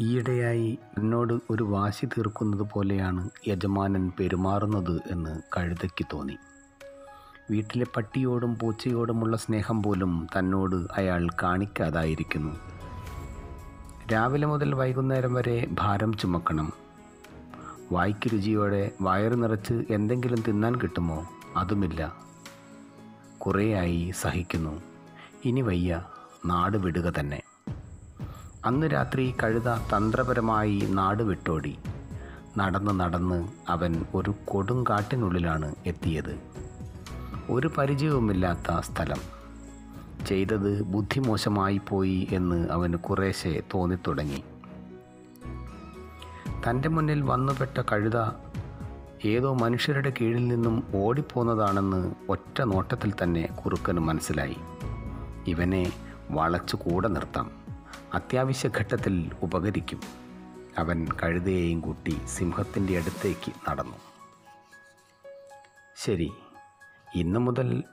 ഈയിടെയായി എന്നോട് ഒരു വാശി തീർക്കുന്നത് പോലെയാണ് യജമാനൻ പെരുമാറുന്നത് എന്ന് കഴുതയ്ക്ക് തോന്നി. വീട്ടിലെ പട്ടിയോടും പൂച്ചയോടുമുള്ള സ്നേഹം പോലും തന്നോട് അയാൾ കാണിക്കാതായിരിക്കുന്നു. രാവിലെ മുതൽ വൈകുന്നേരം വരെ ഭാരം ചുമക്കണം. വായ്ക്ക് രുചിയോടെ വയറ് നിറച്ച് എന്തെങ്കിലും തിന്നാൻ കിട്ടുമോ? അതുമില്ല. കുറേയായി സഹിക്കുന്നു. ഇനി വയ്യ. നാട് വിടുക തന്നെ. അന്ന് രാത്രി കഴുത തന്ത്രപരമായി നാട് വിട്ടോടി. നടന്ന് നടന്ന് അവൻ ഒരു കൊടുങ്കാട്ടിനുള്ളിലാണ് എത്തിയത്. ഒരു പരിചയവുമില്ലാത്ത സ്ഥലം. ചെയ്തത് ബുദ്ധിമോശമായി പോയി എന്ന് അവന് കുറേശ്ശെ തോന്നിത്തുടങ്ങി. തന്റെ മുന്നിൽ വന്നുപെട്ട കഴുത ഏതോ മനുഷ്യരുടെ കീഴിൽ നിന്നും ഓടിപ്പോന്നതാണെന്ന് ഒറ്റ നോട്ടത്തിൽ തന്നെ കുറുക്കന് മനസ്സിലായി. ഇവനെ വളച്ചു കൂടെ നിർത്താം. അത്യാവശ്യ ഘട്ടത്തിൽ ഉപകരിക്കും. അവൻ കഴുതയെയും കൂട്ടി സിംഹത്തിന്റെ അടുത്തേക്ക് നടന്നു. ശരി ഇന്നു മുതൽ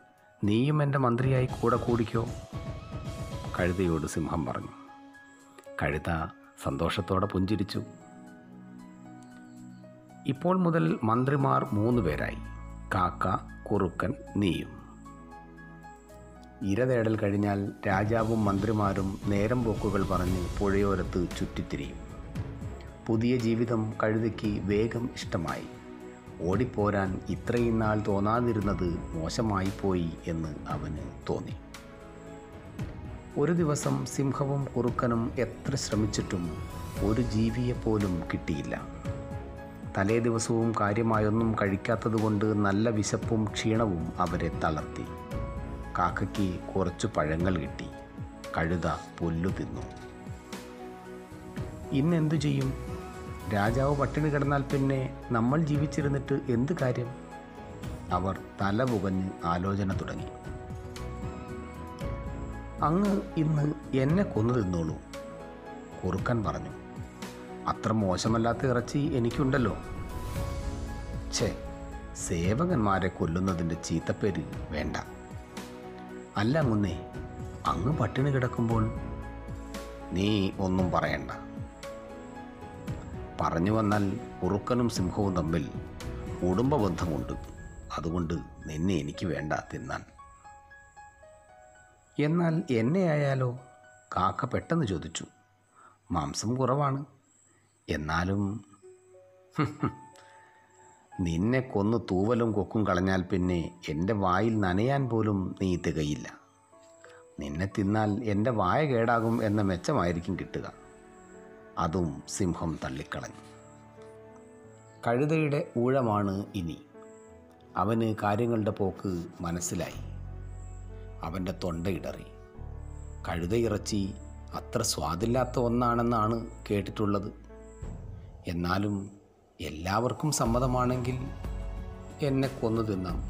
നീയും എന്റെ മന്ത്രിയായി കൂടെ കൂടിക്കോ? കഴുതയോട് സിംഹം പറഞ്ഞു. കഴുത സന്തോഷത്തോടെ പുഞ്ചിരിച്ചു. ഇപ്പോൾ മുതൽ മന്ത്രിമാർ മൂന്ന് പേരായി കാക്ക കുറുക്കൻ നീയും. ഇര തേടൽ കഴിഞ്ഞാൽ രാജാവും മന്ത്രിമാരും നേരം പോക്കുകൾ പറഞ്ഞ് പുഴയോരത്ത് ചുറ്റിത്തിരിയും. പുതിയ ജീവിതം കഴുതയ്ക്ക് വേഗം ഇഷ്ടമായി. ഓടിപ്പോരാൻ ഇത്രയും നാൾ തോന്നാതിരുന്നത് മോശമായി പോയി എന്ന് അവന് തോന്നി. ഒരു ദിവസം സിംഹവും കുറുക്കനും എത്ര ശ്രമിച്ചിട്ടും ഒരു ജീവിയെപ്പോലും കിട്ടിയില്ല. തലേ ദിവസവും കാര്യമായൊന്നും കഴിക്കാത്തതുകൊണ്ട് നല്ല വിശപ്പും ക്ഷീണവും അവരെ തളർത്തി. കാക്കയ്ക്ക് കുറച്ച് പഴങ്ങൾ കിട്ടി. കഴുത പുല്ലു തിന്നു. ഇന്നെന്തു ചെയ്യും? രാജാവ് പട്ടിണി കിടന്നാൽ പിന്നെ നമ്മൾ ജീവിച്ചിരുന്നിട്ട് എന്ത് കാര്യം? അവർ തല പുകഞ്ഞ് ആലോചന തുടങ്ങി. അങ്ങ് ഇന്ന് എന്നെ കൊന്നു തിന്നോളൂ കുറുക്കൻ പറഞ്ഞു. അത്ര മോശമല്ലാത്ത ഇറച്ചി എനിക്കുണ്ടല്ലോ. ഛേ സേവകന്മാരെ കൊല്ലുന്നതിന്റെ ചീത്തപ്പേര് വേണ്ട. അല്ല മുന്നേ അങ്ങ് പട്ടിണി കിടക്കുമ്പോൾ നീ ഒന്നും പറയണ്ട. പറഞ്ഞു വന്നാൽ കുറുക്കനും സിംഹവും തമ്മിൽ കുടുംബബന്ധമുണ്ട്. അതുകൊണ്ട് നിന്നെ എനിക്ക് വേണ്ട തിന്നാൻ. എന്നാൽ എന്നെ ആയാലോ? കാക്ക പെട്ടെന്ന് ചോദിച്ചു. മാംസം കുറവാണ്. എന്നാലും നിന്നെ കൊന്ന് തൂവലും കൊക്കും കളഞ്ഞാൽ പിന്നെ എന്റെ വായിൽ നനയാൻ പോലും നീ തികയില്ല. നിന്നെ തിന്നാൽ എന്റെ വായ കേടാകും എന്ന മെച്ചമായിരിക്കും കിട്ടുക. അതും സിംഹം തള്ളിക്കളഞ്ഞു. കഴുതയുടെ ഊഴമാണ് ഇനി. അവന് കാര്യങ്ങളുടെ പോക്ക് മനസ്സിലായി. അവന്റെ തൊണ്ടയിടറി കഴുതയിറച്ചി അത്ര സ്വാദില്ലാത്ത ഒന്നാണെന്നാണ് കേട്ടിട്ടുള്ളത്. എന്നാലും എല്ലാവർക്കും സമ്മതമാണെങ്കിൽ എന്നെ കൊന്നു തിന്നാം.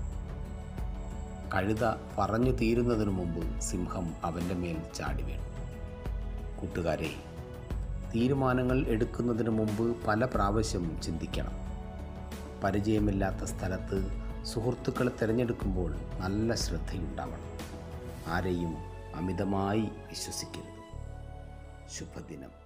കഴുത പറഞ്ഞു തീരുന്നതിനു മുമ്പ് സിംഹം അവന്റെ മേൽ ചാടി വീണു. കൂട്ടുകാരെ തീരുമാനങ്ങൾ എടുക്കുന്നതിന് മുമ്പ് പല പ്രാവശ്യം ചിന്തിക്കണം. പരിചയമില്ലാത്ത സ്ഥലത്ത് സുഹൃത്തുക്കളെ തിരഞ്ഞെടുക്കുമ്പോൾ നല്ല ശ്രദ്ധയുണ്ടാവണം. ആരെയും അമിതമായി വിശ്വസിക്കരുത്. ശുഭദിനം.